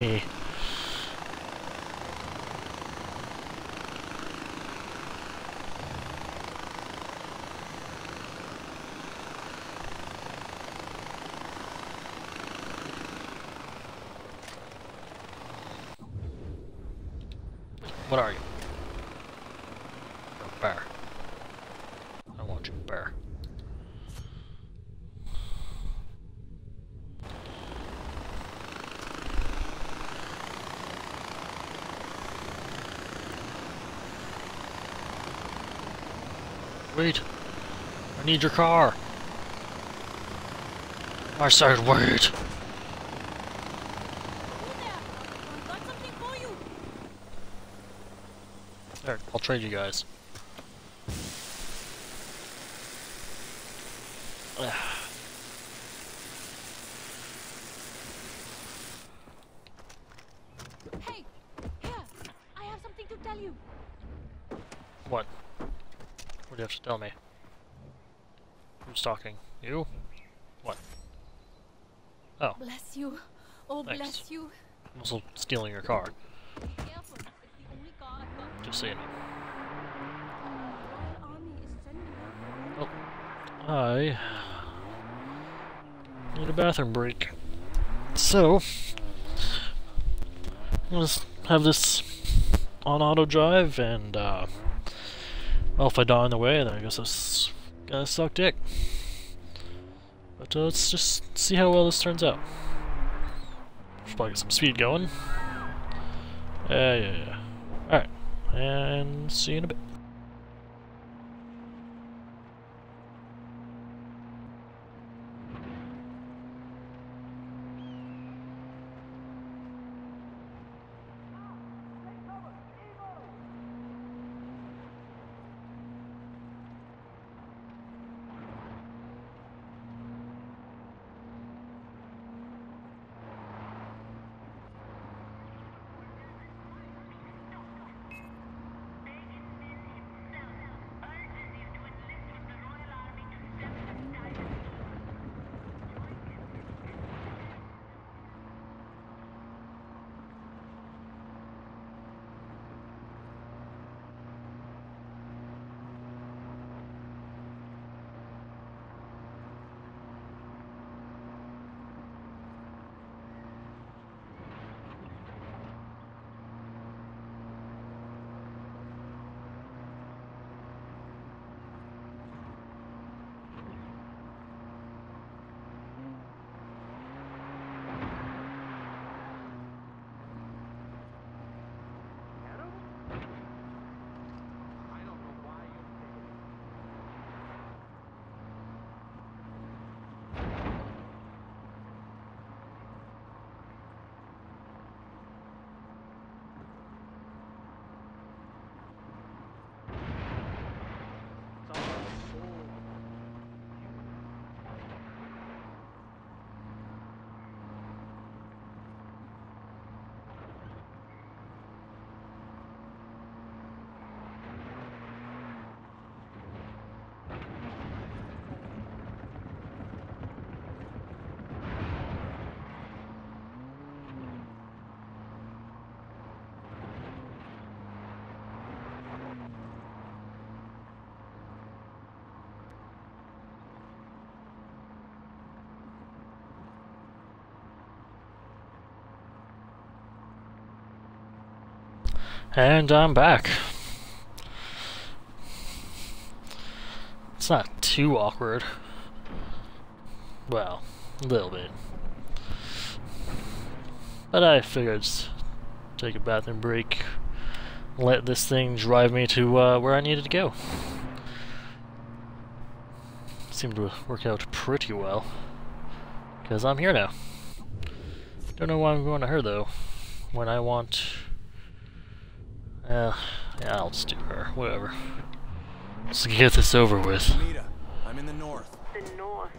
me. What are you? You're a bear. I want you, bear. Wait. I need your car. I said wait. I've got something for you. There, I'll trade you guys. Hey, here. I have something to tell you. What? You have to tell me? Who's talking? You? What? Oh, Bless you. Oh, Thanks. bless you. I'm also stealing your car. Careful. It's the only car I've got. Just so you know. Royal Army is sending me. I need a bathroom break. So, let's have this on auto drive, and uh, well, if I die on the way, then I guess that's gonna suck dick. But uh, let's just see how well this turns out. Should probably get some speed going. Yeah, yeah, yeah. Alright, and see you in a bit. And I'm back. It's not too awkward. Well, a little bit. But I figured take a bathroom break, let this thing drive me to uh, where I needed to go. Seemed to work out pretty well. Because I'm here now. Don't know why I'm going to her though. When I want uh, yeah, I'll just do her. Whatever. Let's get this over with. Amita, I'm in the north. The north.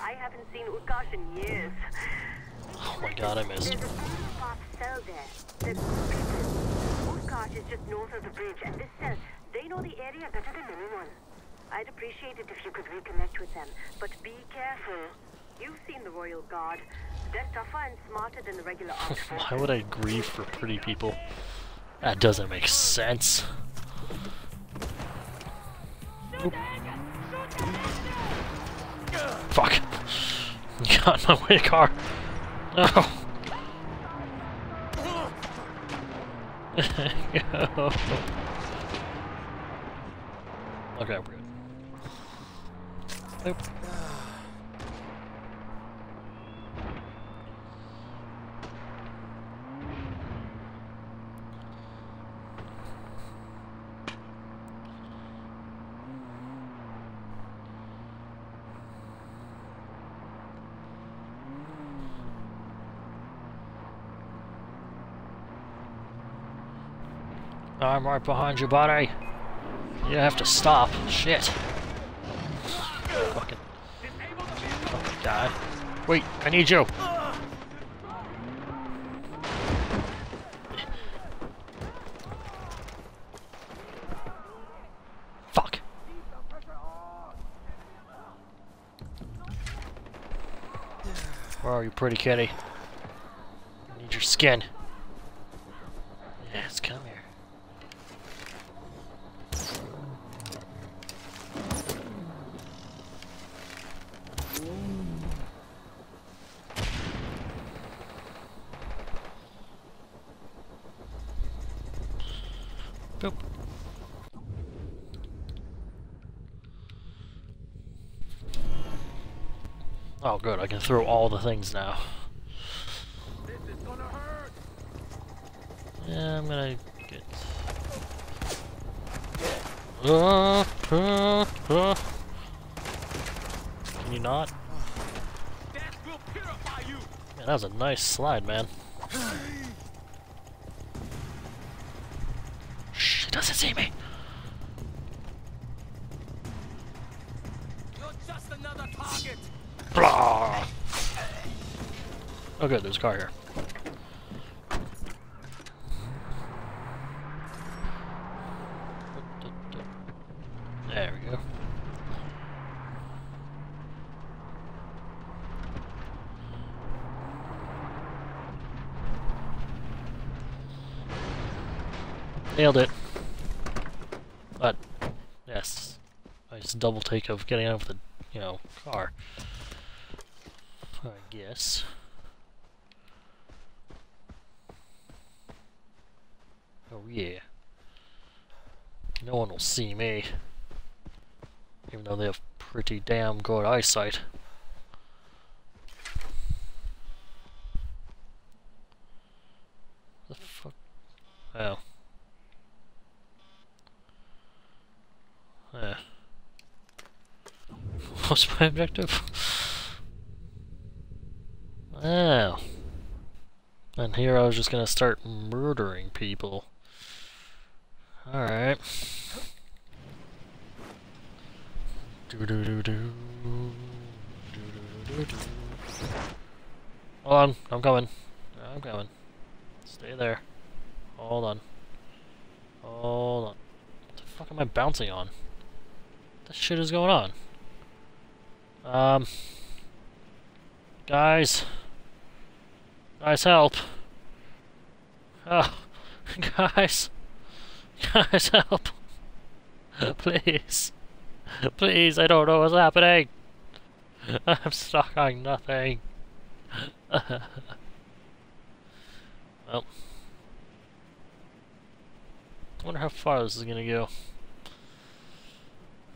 I haven't seen Utkarsh in years. Oh my god, I missed. There's a cell there. The people. Utkarsh is just north of the bridge, and this cell, they know the area better than anyone. I'd appreciate it if you could reconnect with them, but be careful. You've seen the Royal Guard. They're tougher and smarter than the regular Why would I grieve for pretty people? That doesn't make sense. Oop. Fuck. You got my way, car. Oh. Go. Okay, we're good. Nope. I'm right behind you, buddy. You have to stop. Shit. Fucking. Fucking die. Wait, I need you. Fuck. Where are you, pretty kitty? I need your skin. Yes, come here. Boop. Oh, good. I can throw all the things now. Yeah, I'm gonna get. Uh, uh, uh. Can you not? Man, that was a nice slide, man. Doesn't see me. You're just another target. Blah. Oh, good. There's a car here. There we go. Nailed it. But, yes. Nice double take of getting out of the, you know, car. I guess. Oh yeah. No one will see me. Even though they have pretty damn good eyesight. The fuck? Oh. Yeah. What's my objective? Oh. And here I was just gonna start murdering people. Alright. Do do do do. Do do do do. Hold on, I'm coming. I'm coming. Stay there. Hold on. Hold on. What the fuck am I bouncing on? What the shit is going on? Um. Guys. Guys, help. Oh. Guys. Guys, help. Please. Please, I don't know what's happening. I'm stuck on nothing. well. I wonder how far this is gonna go.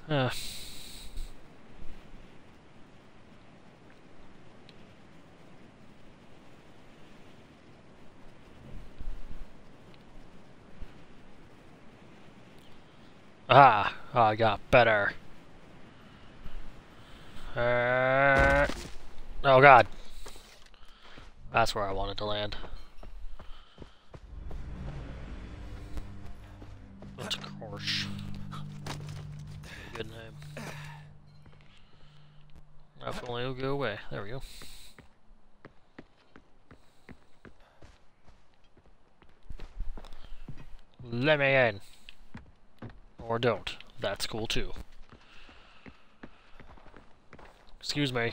Uh. Ah, I got better. Uh, oh god. That's where I wanted to land. Of course. Good name. Definitely will go away. There we go. Let me in. Or don't. That's cool too. Excuse me.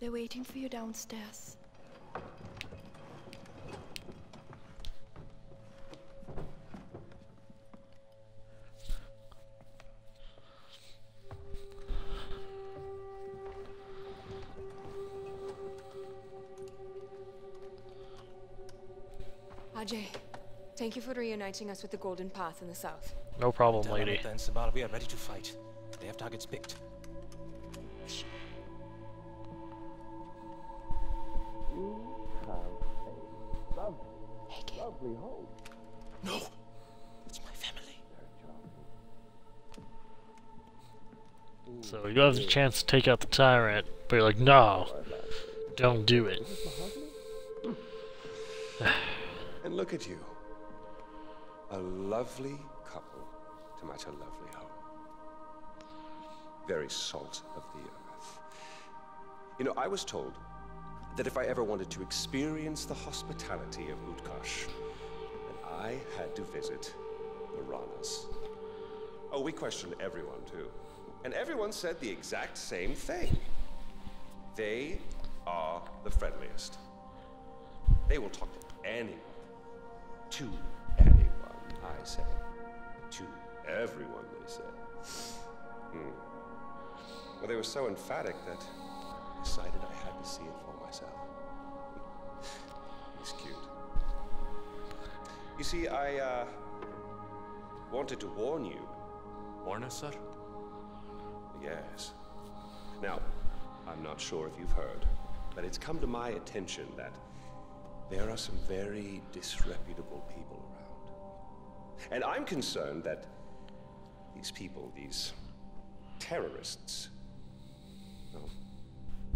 They're waiting for you downstairs. Ajay, thank you for reuniting us with the Golden Path in the south. No problem, Tell lady. then, Sabal, we are ready to fight. They have targets picked. You have a lovely, lovely home. No! It's my family. So you have the chance to take out the tyrant, but you're like, no, don't do it. And look at you. A lovely couple to match a lovely home. Very salt of the earth. You know, I was told that if I ever wanted to experience the hospitality of Utkarsh, that I had to visit the Ranas. Oh, we questioned everyone, too. And everyone said the exact same thing. They are the friendliest. They will talk to anyone. To anyone, I say. To everyone, they say. Hmm. Well, they were so emphatic that I decided I had to see it for myself. He's cute. You see, I, uh, wanted to warn you. Warn us, sir? Yes. Now, I'm not sure if you've heard, but it's come to my attention that there are some very disreputable people around. And I'm concerned that these people, these terrorists, well,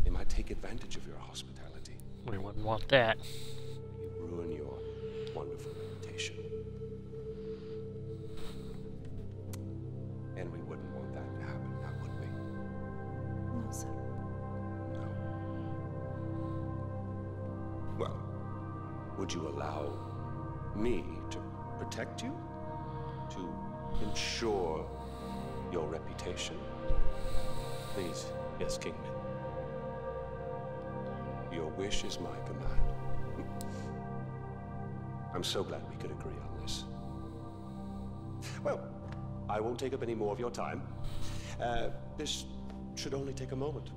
they might take advantage of your hospitality. We wouldn't want that. You ruin your wonderful would you allow me to protect you? To ensure your reputation? Please. Yes, Kingman. Your wish is my command. I'm so glad we could agree on this. Well, I won't take up any more of your time. Uh, this should only take a moment.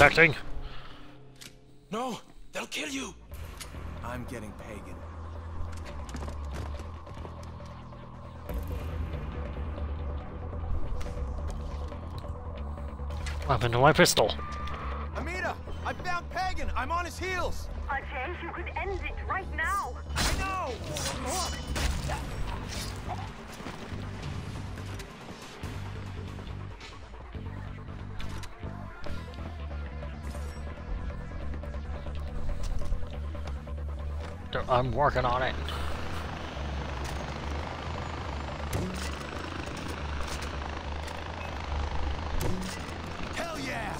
Protecting. No! They'll kill you! I'm getting Pagan. What happened to my pistol? Amita! I found Pagan! I'm on his heels! Ajay, you could end it right now. I know! I'm working on it. Hell yeah!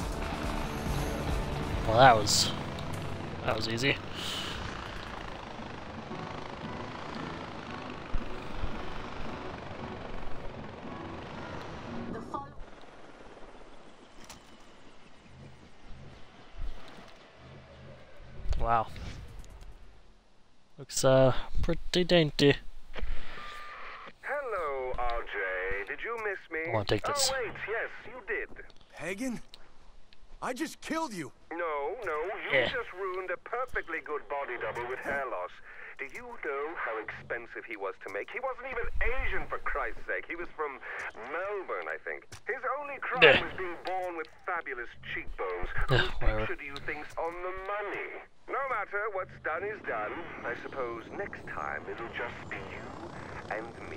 Well, that was that was easy. Wow. Looks uh pretty dainty. Hello, Ajay. Did you miss me? I wanna take this. Oh, wait, yes, you did. Pagan? I just killed you! No, no, you Yeah. just ruined a perfectly good body double with hair loss. Do you know how expensive he was to make? He wasn't even Asian, for Christ's sake. He was from Melbourne, I think. His only crime Yeah. was being born with fabulous cheekbones. Whose picture do you think's on the money? No matter, what's done is done. I suppose next time it'll just be you and me.